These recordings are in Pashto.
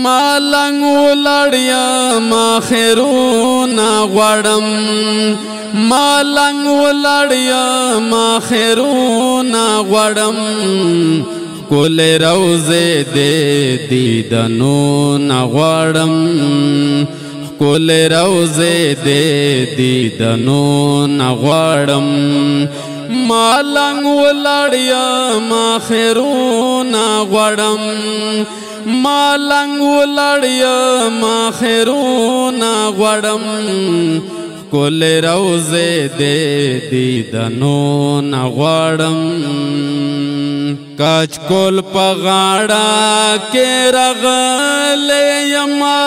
مالنګ ولړیا ما خیرونا غړم مالنګ ولړیا ما خیرونا غړم کول روزه دې دیدنو نا غړم کول روزه دې دیدنو نا غړم مالنګ ولړیا ما خیرونا غړم مالنګ ولړیا ما خیرونا غړم کل روزه دې دیدنو نه غواړم کاج کول په غاړه کې رغلې یما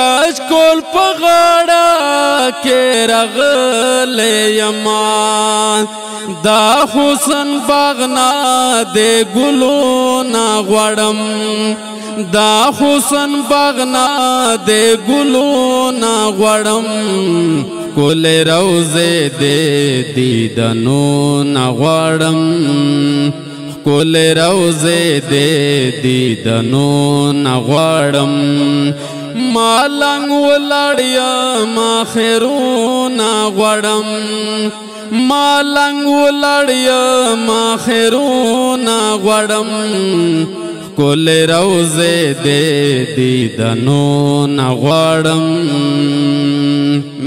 کاج کول په غاړه کې رغلې یما دا حسن باغنا د ګلو نا غړم دا حسن باغنا د ګلو نا غړم کول روزه دې دیدنو نا غړم کول روزه دې دیدنو نا غړم مالنګ ولړیا ما خیرونا غړم مالنګ ولړیا ما خیرونا غړم کول روزه دې دیدنو نغړم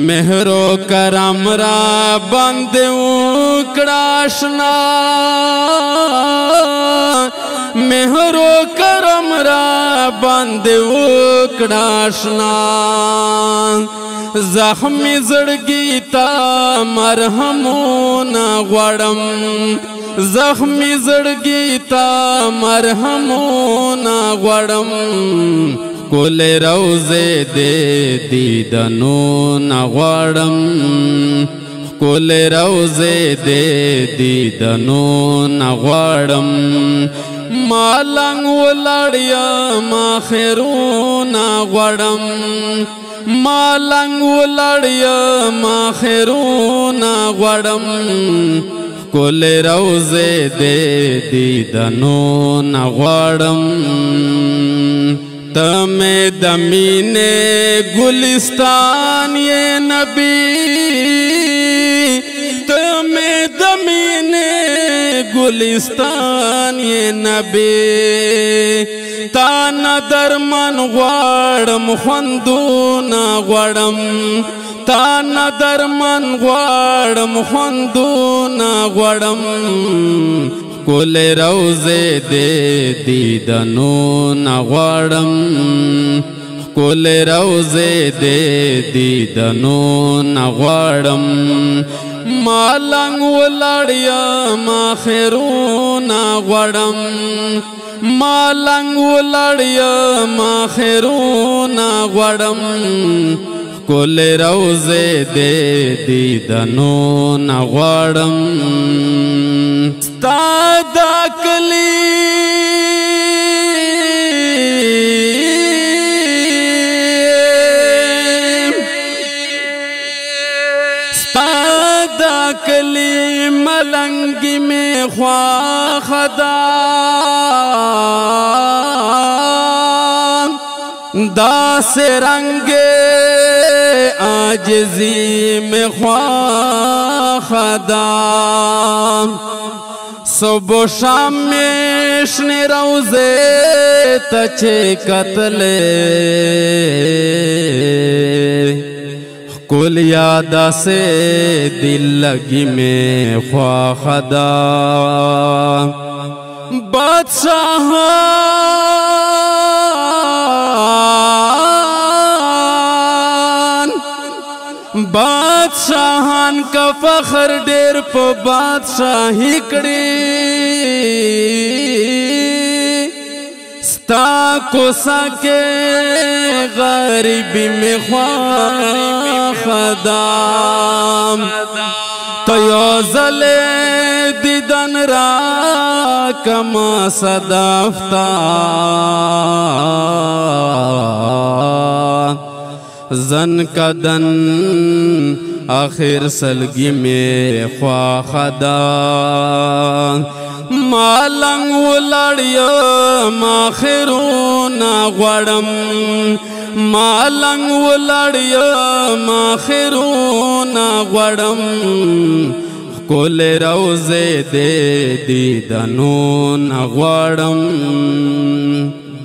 مهر او کرم را باندې وکړاشنا مهر او کرم را باندې وکړه شنا زخم زړګي تا مرهمونه غړم زخم زړګي تا مرهمونه غړم کول روزه دې دیدنو نغړم کول روزه دې دیدنو نغړم مالنګ ولړیا ما خیرونا غړم مالنګ ولړیا ما خیرونا غړم کول روزه دې دیدنو نا غړم تم دمین گلستان یہ نبی تم دمین گلستان یې نبی تا نه درمن غواړم خوندونه غواړم تا نه درمن غواړم خوندونه غواړم کول روزه دې دیدنو نغړم کول روزه دې دیدنو نغړم مالنګ ولړیا ما خیرونا غړم مالنګ ولړیا ما خیرونا غړم کول روزه دې دیدنو نا غړم ستا د کلی کلی ملنگ میں خواہ خدا دا سے رنگ آجزی میں خواہ خدا صبح و شام میں شنی روزے تچے قتلے कुल याद से दिल लगी में ख्वाखदा बादशाह बादशाहान का फखर डेर पो बादशाही कड़ी ताको सके गरीबी में ख़दाम तयो जले दिदन रा सदाफ्ता जन कदन आखिर सलगी में ख्वाखदा مالنګ ولړیا ما خیرونا غړم مالنګ ولړیا ما خیرونا غړم کول روزه دې دیدنو نا غړم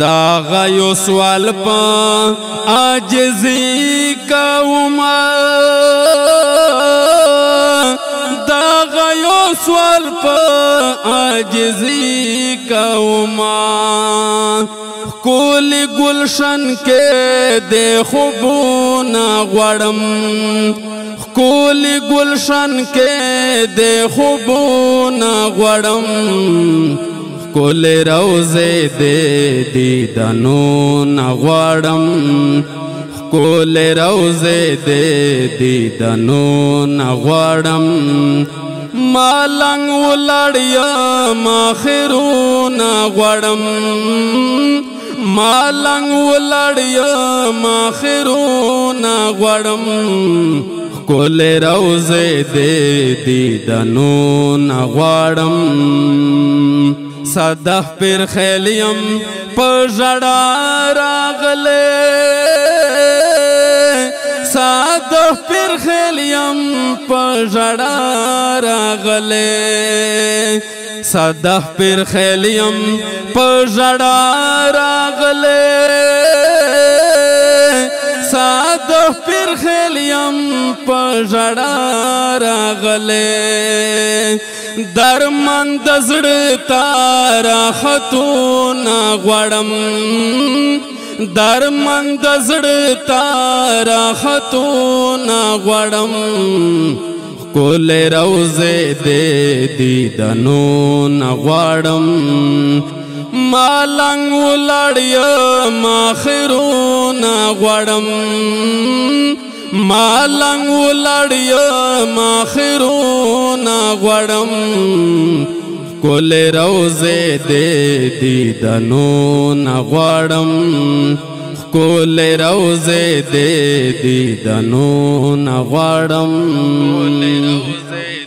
دا غیو سوال پا آجزی کا عمر سوال په عاجزي کوما کول گلشن کې د خوبونه غړم کول گلشن کې د خوبونه غړم کول روزه دې دیدنو نغړم کول روزه دې دیدنو نغړم ملنګ ولړیا ما خیرونه غړم ملنګ ولړیا ما خیرونه غړم کول روزه دې دیدنو نه غړم صدح پر خیلیم په ژړا راغله د پیر خلیم په ژړا راغله ساده پیر خلیم په ژړا راغله ساده پیر خلیم په ژړا راغله درمن د زړه تارا خاتون غړم درمن د زړه تارا خاتون غړم کول روزه دې دیدنو نغړم مالنګ ولړی ما خیرون غړم مالنګ ولړی ما خیرون غړم کل روزه دې دیدنو نغواړم کل روزه دې دیدنو نغواړم کل روزه